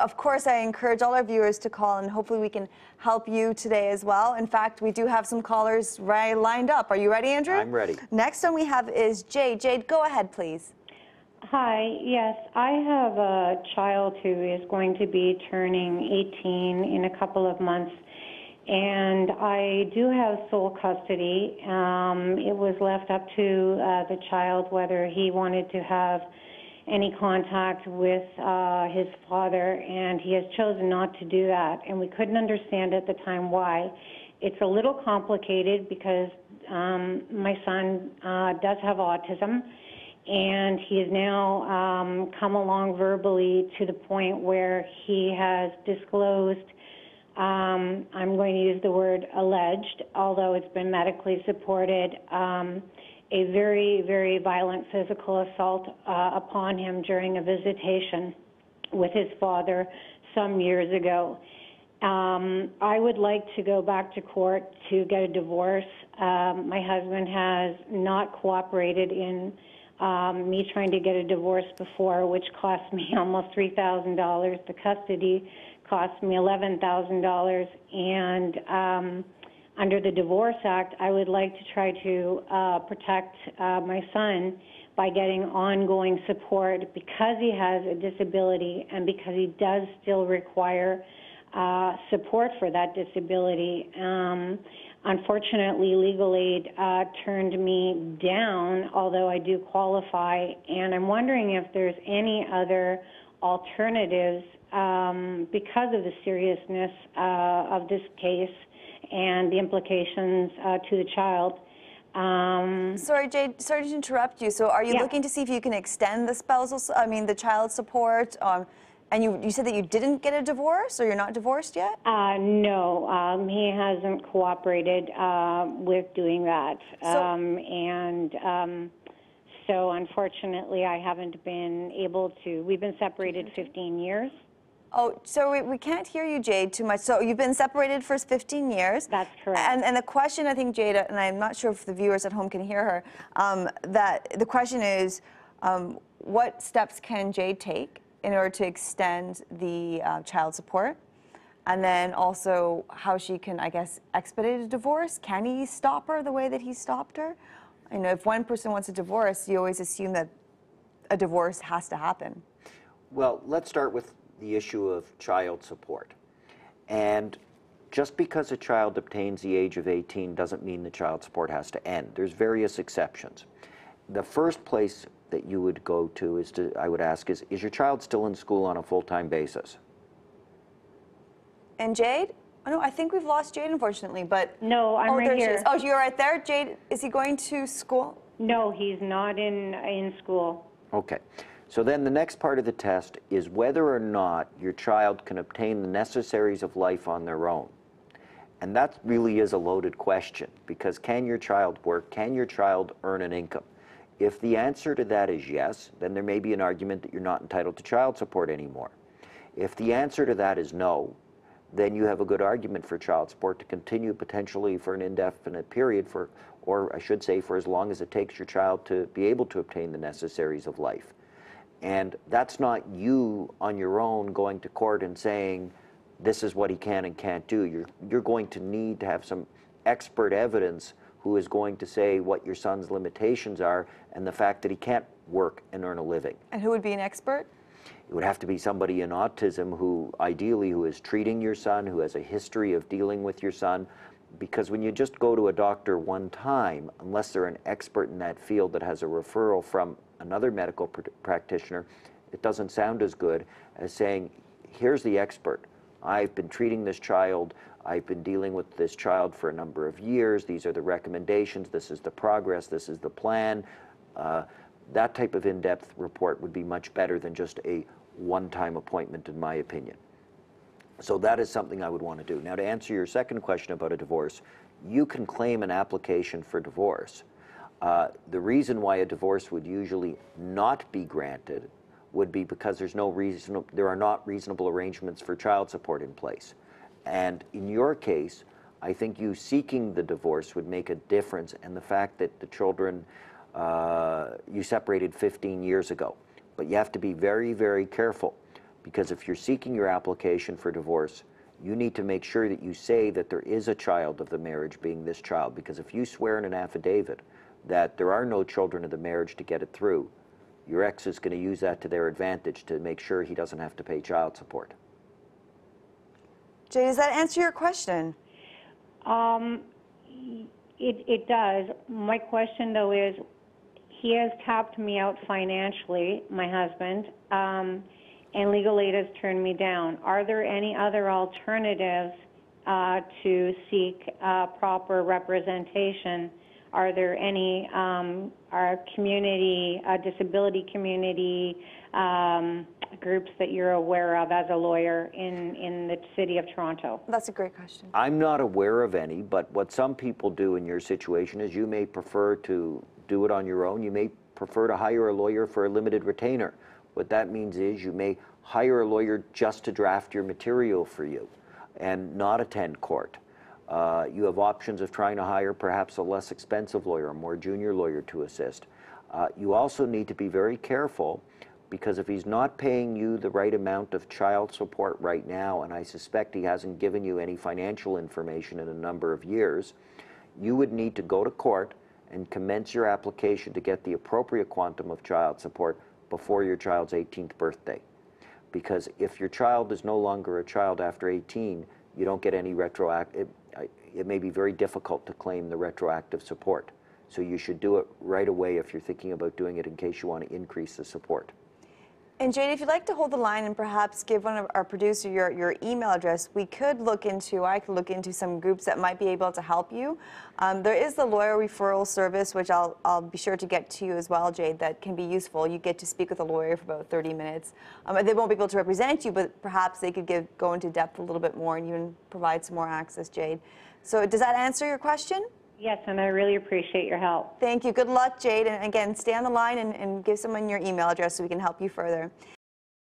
of course, I encourage all our viewers to call and hopefully we can help you today as well. In fact, we do have some callers right lined up. Are you ready, Andrew? I'm ready. Next one we have is Jade. Jade, go ahead, please. Hi, yes, I have a child who is going to be turning 18 in a couple of months, and I do have sole custody. Um, it was left up to uh, the child whether he wanted to have any contact with uh, his father, and he has chosen not to do that. And we couldn't understand at the time why. It's a little complicated because um, my son uh, does have autism, and he has now um, come along verbally to the point where he has disclosed. Um, I'm going to use the word alleged, although it's been medically supported. Um, a very, very violent physical assault uh, upon him during a visitation with his father some years ago. Um, I would like to go back to court to get a divorce. Um, my husband has not cooperated in um, me trying to get a divorce before, which cost me almost $3,000. The custody cost me $11,000. And um, under the Divorce Act, I would like to try to uh, protect uh, my son by getting ongoing support because he has a disability and because he does still require uh, support for that disability. Um, unfortunately, legal aid uh, turned me down, although I do qualify, and I'm wondering if there's any other alternatives um, because of the seriousness uh, of this case and the implications uh, to the child. Um, sorry, Jade. Sorry to interrupt you. So, are you yeah. looking to see if you can extend the spousal, I mean, the child support? Um, and you, you said that you didn't get a divorce, or you're not divorced yet? Uh, no, um, he hasn't cooperated uh, with doing that, so, um, and um, so unfortunately, I haven't been able to. We've been separated 15 years. Oh, so we, we can't hear you, Jade, too much. So you've been separated for 15 years. That's correct. And, and the question, I think, Jade, and I'm not sure if the viewers at home can hear her, um, that the question is, um, what steps can Jade take in order to extend the uh, child support? And then also how she can, I guess, expedite a divorce. Can he stop her the way that he stopped her? You know if one person wants a divorce, you always assume that a divorce has to happen. Well, let's start with the issue of child support. And just because a child obtains the age of 18 doesn't mean the child support has to end. There's various exceptions. The first place that you would go to is to, I would ask, is, is your child still in school on a full-time basis? And Jade? Oh, no, I think we've lost Jade, unfortunately, but... No, I'm oh, right here. Oh, you're right there? Jade, is he going to school? No, he's not in, in school. Okay. So then the next part of the test is whether or not your child can obtain the necessaries of life on their own. And that really is a loaded question because can your child work? Can your child earn an income? If the answer to that is yes, then there may be an argument that you're not entitled to child support anymore. If the answer to that is no, then you have a good argument for child support to continue potentially for an indefinite period for, or I should say for as long as it takes your child to be able to obtain the necessaries of life. And that's not you on your own going to court and saying, this is what he can and can't do. You're, you're going to need to have some expert evidence who is going to say what your son's limitations are and the fact that he can't work and earn a living. And who would be an expert? It would have to be somebody in autism who, ideally, who is treating your son, who has a history of dealing with your son. Because when you just go to a doctor one time, unless they're an expert in that field that has a referral from another medical pr practitioner, it doesn't sound as good as saying, here's the expert. I've been treating this child. I've been dealing with this child for a number of years. These are the recommendations. This is the progress. This is the plan. Uh, that type of in-depth report would be much better than just a one-time appointment, in my opinion. So that is something I would want to do. Now, to answer your second question about a divorce, you can claim an application for divorce uh, the reason why a divorce would usually not be granted would be because there's no reason, there are not reasonable arrangements for child support in place. And in your case, I think you seeking the divorce would make a difference and the fact that the children, uh, you separated 15 years ago. But you have to be very, very careful Because if you're seeking your application for divorce, you need to make sure that you say that there is a child of the marriage being this child. Because if you swear in an affidavit that there are no children of the marriage to get it through, your ex is going to use that to their advantage to make sure he doesn't have to pay child support. Jay, does that answer your question? Um, it, it does. My question though is, he has tapped me out financially, my husband, um, and legal aid has turned me down. Are there any other alternatives uh, to seek uh, proper representation? Are there any um, our community, uh, disability community um, groups that you're aware of as a lawyer in, in the city of Toronto? That's a great question. I'm not aware of any, but what some people do in your situation is you may prefer to do it on your own. You may prefer to hire a lawyer for a limited retainer. What that means is you may hire a lawyer just to draft your material for you and not attend court. Uh, you have options of trying to hire perhaps a less expensive lawyer, a more junior lawyer to assist. Uh, you also need to be very careful because if he's not paying you the right amount of child support right now, and I suspect he hasn't given you any financial information in a number of years, you would need to go to court and commence your application to get the appropriate quantum of child support before your child's 18th birthday. Because if your child is no longer a child after 18, you don't get any retroactive, it, it may be very difficult to claim the retroactive support. So you should do it right away if you're thinking about doing it in case you want to increase the support. And Jade, if you'd like to hold the line and perhaps give one of our producer your, your email address, we could look into, I could look into some groups that might be able to help you. Um, there is the lawyer referral service, which I'll, I'll be sure to get to you as well, Jade, that can be useful. You get to speak with a lawyer for about 30 minutes. Um, they won't be able to represent you, but perhaps they could give, go into depth a little bit more and even provide some more access, Jade. So does that answer your question? Yes, and I really appreciate your help. Thank you. Good luck, Jade. And again, stay on the line and, and give someone your email address so we can help you further.